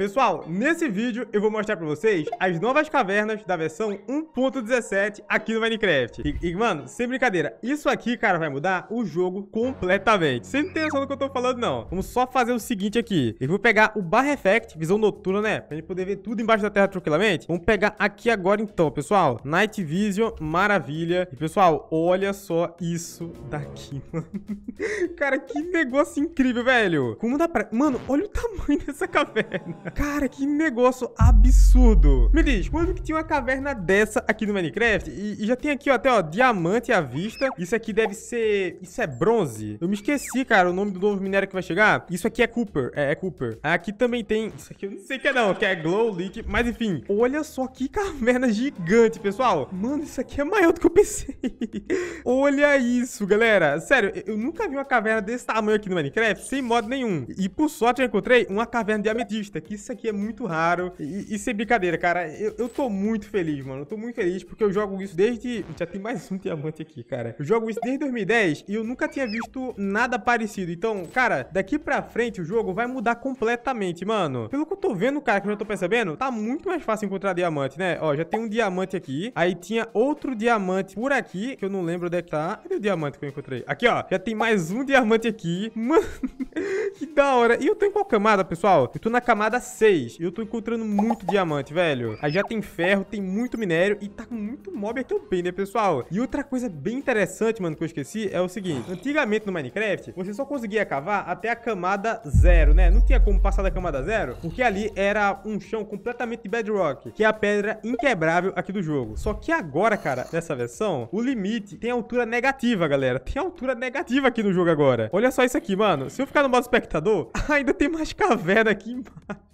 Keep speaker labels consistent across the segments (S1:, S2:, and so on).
S1: Pessoal, nesse vídeo eu vou mostrar pra vocês as novas cavernas da versão 1.17 aqui no Minecraft. E, e, mano, sem brincadeira, isso aqui, cara, vai mudar o jogo completamente. Você não tem noção do que eu tô falando, não. Vamos só fazer o seguinte aqui. Eu vou pegar o Bar Effect, visão noturna, né? Pra gente poder ver tudo embaixo da terra tranquilamente. Vamos pegar aqui agora então, pessoal. Night Vision, maravilha. E, pessoal, olha só isso daqui, mano. cara, que negócio incrível, velho. Como dá pra... Mano, olha o tamanho dessa caverna. Cara, que negócio absurdo. Me diz, quando que tinha uma caverna dessa aqui no Minecraft? E, e, já tem aqui, ó, até, ó, diamante à vista. Isso aqui deve ser... Isso é bronze? Eu me esqueci, cara, o nome do novo minério que vai chegar. Isso aqui é Cooper. É, é Cooper. Aqui também tem... Isso aqui eu não sei o que é não, que é Glow, Leak. Mas enfim, olha só que caverna gigante, pessoal. Mano, isso aqui é maior do que eu pensei. olha isso, galera. Sério, eu nunca vi uma caverna desse tamanho aqui no Minecraft, sem modo nenhum. E por sorte eu encontrei uma caverna de ametista, que isso aqui é muito raro. E, e sem brincadeira, cara, eu, eu tô muito feliz, mano. Eu tô muito feliz porque eu jogo isso desde... Já tem mais um diamante aqui, cara. Eu jogo isso desde 2010 e eu nunca tinha visto nada parecido. Então, cara, daqui pra frente o jogo vai mudar completamente, mano. Pelo que eu tô vendo, cara, que eu já tô percebendo, tá muito mais fácil encontrar diamante, né? Ó, já tem um diamante aqui. Aí tinha outro diamante por aqui, que eu não lembro onde é que tá. Cadê o diamante que eu encontrei? Aqui, ó. Já tem mais um diamante aqui. Mano, que da hora. E eu tô em qual camada, pessoal? Eu tô na camada 6. E eu tô encontrando muito diamante, velho. Aí já tem ferro, tem muito minério e tá com muito mob aqui também, né, pessoal? E outra coisa bem interessante, mano, que eu esqueci é o seguinte. Antigamente no Minecraft, você só conseguia cavar até a camada 0, né? Não tinha como passar da camada 0, porque ali era um chão completamente de bedrock, que é a pedra inquebrável aqui do jogo. Só que agora, cara, nessa versão, o limite tem altura negativa, galera. Tem altura negativa aqui no jogo agora. Olha só isso aqui, mano. Se eu ficar no modo espectador, ainda tem mais caverna aqui embaixo.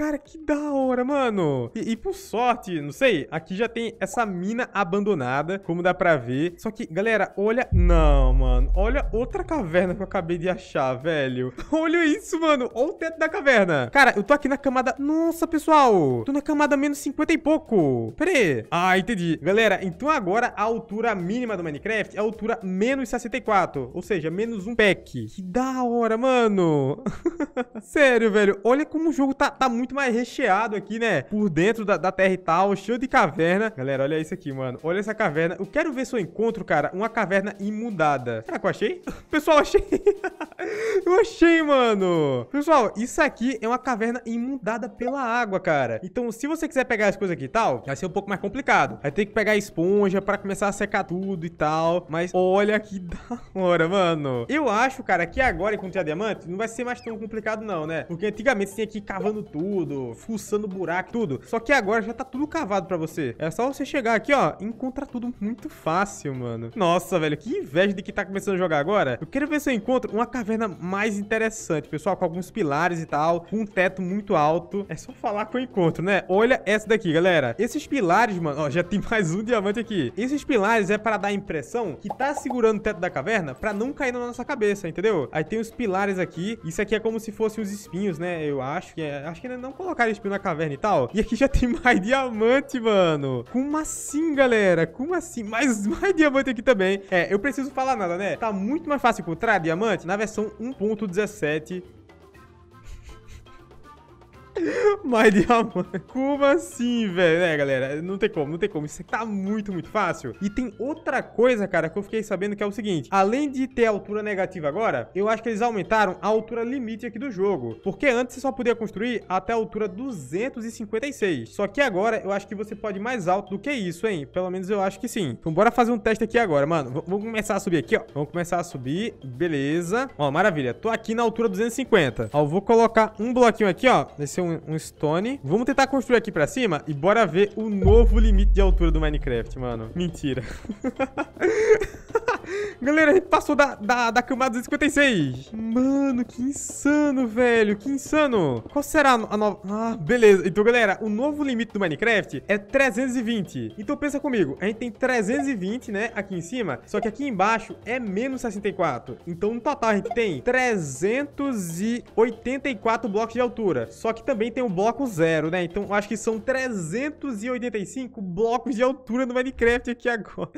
S1: Cara, que da hora, mano. E, e, por sorte, não sei, aqui já tem essa mina abandonada, como dá pra ver. Só que, galera, olha... Não, mano. Olha outra caverna que eu acabei de achar, velho. Olha isso, mano. Olha o teto da caverna. Cara, eu tô aqui na camada... Nossa, pessoal. Tô na camada menos 50 e pouco. Pera aí. Ah, entendi. Galera, então agora a altura mínima do Minecraft é a altura menos 64. Ou seja, menos um pack. Que da hora, mano. Sério, velho. Olha como o jogo tá, tá muito mais recheado aqui, né? Por dentro da, da terra e tal, cheio de caverna. Galera, olha isso aqui, mano. Olha essa caverna. Eu quero ver se eu encontro, cara, uma caverna imundada. Será que eu achei? Pessoal, achei. eu achei, mano. Pessoal, isso aqui é uma caverna imundada pela água, cara. Então, se você quiser pegar as coisas aqui e tal, vai ser um pouco mais complicado. Vai ter que pegar esponja pra começar a secar tudo e tal. Mas olha que da hora, mano. Eu acho, cara, que agora, encontrar diamante, não vai ser mais tão complicado não, né? Porque antigamente você tinha que ir cavando cavando tudo, fuçando buraco, tudo. Só que agora já tá tudo cavado pra você. É só você chegar aqui, ó, e encontrar tudo muito fácil, mano. Nossa, velho, que inveja de que tá começando a jogar agora. Eu quero ver se eu encontro uma caverna mais interessante, pessoal, com alguns pilares e tal, com um teto muito alto. É só falar que eu encontro, né? Olha essa daqui, galera. Esses pilares, mano, ó, já tem mais um diamante aqui. Esses pilares é para dar a impressão que tá segurando o teto da caverna pra não cair na nossa cabeça, entendeu? Aí tem os pilares aqui. Isso aqui é como se fossem os espinhos, né? Eu acho que é acho que ainda não colocaram espinho na caverna e tal. E aqui já tem mais diamante, mano. Como assim, galera? Como assim? Mais, mais diamante aqui também. É, eu preciso falar nada, né? Tá muito mais fácil encontrar diamante na versão 1.17 mais diamante. Como assim, velho? É, galera, não tem como, não tem como. Isso tá muito, muito fácil. E tem outra coisa, cara, que eu fiquei sabendo que é o seguinte. Além de ter altura negativa agora, eu acho que eles aumentaram a altura limite aqui do jogo. Porque antes você só podia construir até a altura 256. Só que agora eu acho que você pode ir mais alto do que isso, hein? Pelo menos eu acho que sim. Então bora fazer um teste aqui agora, mano. V vamos começar a subir aqui, ó. Vamos começar a subir. Beleza. Ó, maravilha. Tô aqui na altura 250. Ó, vou colocar um bloquinho aqui, ó. Esse é um um, stone. Vamos tentar construir aqui pra cima e bora ver o novo limite de altura do Minecraft, mano. Mentira. Galera, a gente passou da, da, da camada 256. Mano, que insano, velho. Que insano. Qual será a nova... Ah, beleza. Então, galera, o novo limite do Minecraft é 320. Então, pensa comigo. A gente tem 320, né, aqui em cima. Só que aqui embaixo é menos 64. Então, no total, a gente tem 384 blocos de altura. Só que também tem o bloco zero, né? Então, acho que são 385 blocos de altura no Minecraft aqui agora.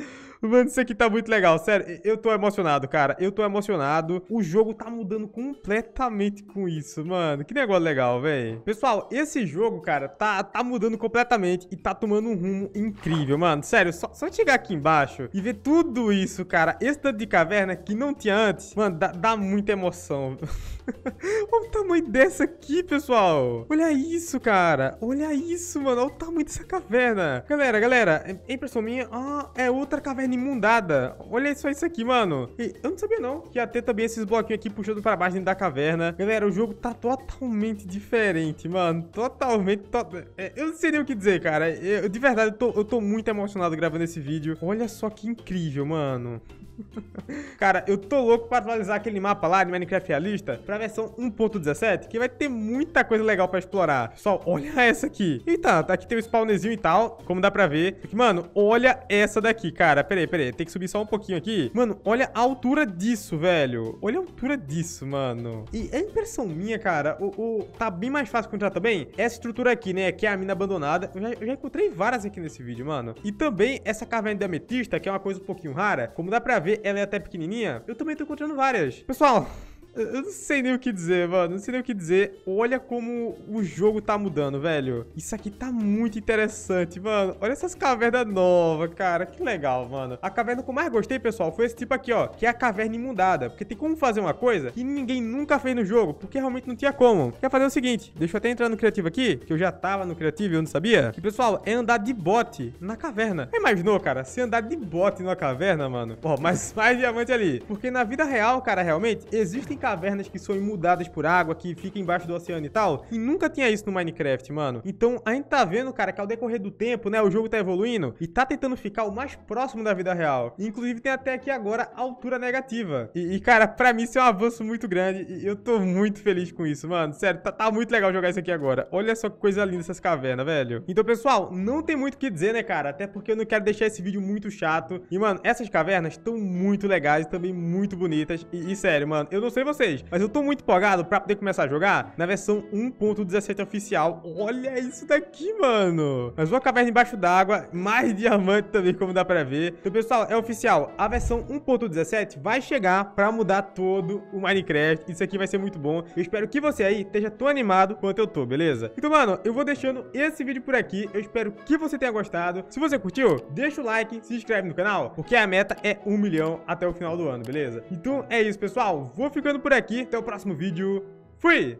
S1: Mano, isso aqui tá muito legal, sério. Eu tô emocionado, cara. Eu tô emocionado. O jogo tá mudando completamente com isso, mano. Que negócio legal, velho. Pessoal, esse jogo, cara, tá, tá mudando completamente e tá tomando um rumo incrível, mano. Sério, só, só chegar aqui embaixo e ver tudo isso, cara. Esse tanto de caverna que não tinha antes, mano, dá, dá muita emoção. Olha o tamanho dessa aqui, pessoal. Olha isso, cara. Olha isso, mano. Olha o tamanho dessa caverna. Galera, galera, é impressão minha. Ah, é outra caverna imundada. Olha só isso aqui, mano. Eu não sabia, não, que ia ter também esses bloquinhos aqui puxando pra baixo dentro da caverna. Galera, o jogo tá totalmente diferente, mano. Totalmente. To... É, eu não sei nem o que dizer, cara. Eu, de verdade, eu tô, eu tô muito emocionado gravando esse vídeo. Olha só que incrível, mano. Cara, eu tô louco pra atualizar aquele mapa lá de Minecraft Realista pra versão 1.17, que vai ter muita coisa legal pra explorar. Pessoal, olha essa aqui. Eita, tá aqui tem um spawnzinho e tal, como dá pra ver. Mano, olha essa daqui, cara. Pera aí, pera aí, tem que subir só um pouquinho aqui. Mano, olha a altura disso, velho. Olha a altura disso, mano. E é impressão minha, cara, o, o tá bem mais fácil encontrar também essa estrutura aqui, né, que é a mina abandonada. Eu já, eu já encontrei várias aqui nesse vídeo, mano. E também essa caverna de ametista, que é uma coisa um pouquinho rara, como dá pra ver, ela é até pequenininha, eu também tô encontrando várias. Pessoal, eu não sei nem o que dizer, mano. Não sei nem o que dizer. Olha como o jogo tá mudando, velho. Isso aqui tá muito interessante, mano. Olha essas cavernas novas, cara. Que legal, mano. A caverna que eu mais gostei, pessoal, foi esse tipo aqui, ó. Que é a caverna imundada. Porque tem como fazer uma coisa que ninguém nunca fez no jogo. Porque realmente não tinha como. Quer fazer o seguinte. Deixa eu até entrar no criativo aqui. Que eu já tava no criativo e eu não sabia. Que, pessoal, é andar de bote na caverna. Imaginou, cara? Se andar de bote numa caverna, mano. Ó, mas mais diamante ali. Porque na vida real, cara, realmente, existem cavernas que são mudadas por água, que ficam embaixo do oceano e tal. E nunca tinha isso no Minecraft, mano. Então a gente tá vendo, cara, que ao decorrer do tempo, né, o jogo tá evoluindo e tá tentando ficar o mais próximo da vida real. Inclusive tem até aqui agora altura negativa. E, e, cara, pra mim isso é um avanço muito grande e eu tô muito feliz com isso, mano. Sério, tá, tá muito legal jogar isso aqui agora. Olha só que coisa linda essas cavernas, velho. Então, pessoal, não tem muito o que dizer, né, cara? Até porque eu não quero deixar esse vídeo muito chato. E, mano, essas cavernas estão muito legais e também muito bonitas. E, e sério, mano, eu não sei vocês, mas eu tô muito empolgado pra poder começar a jogar na versão 1.17 oficial. Olha isso daqui, mano. Mas uma caverna embaixo d'água, mais diamante também, como dá pra ver. Então, pessoal, é oficial. A versão 1.17 vai chegar pra mudar todo o Minecraft. Isso aqui vai ser muito bom. Eu espero que você aí esteja tão animado quanto eu tô, beleza? Então, mano, eu vou deixando esse vídeo por aqui. Eu espero que você tenha gostado. Se você curtiu, deixa o like, se inscreve no canal, porque a meta é 1 milhão até o final do ano, beleza? Então é isso, pessoal. Vou ficando por aqui. Até o próximo vídeo. Fui!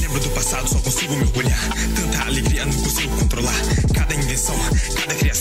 S1: Lembro do passado, só consigo mergulhar. Tanta alegria, não consigo controlar. Cada invenção, cada criação.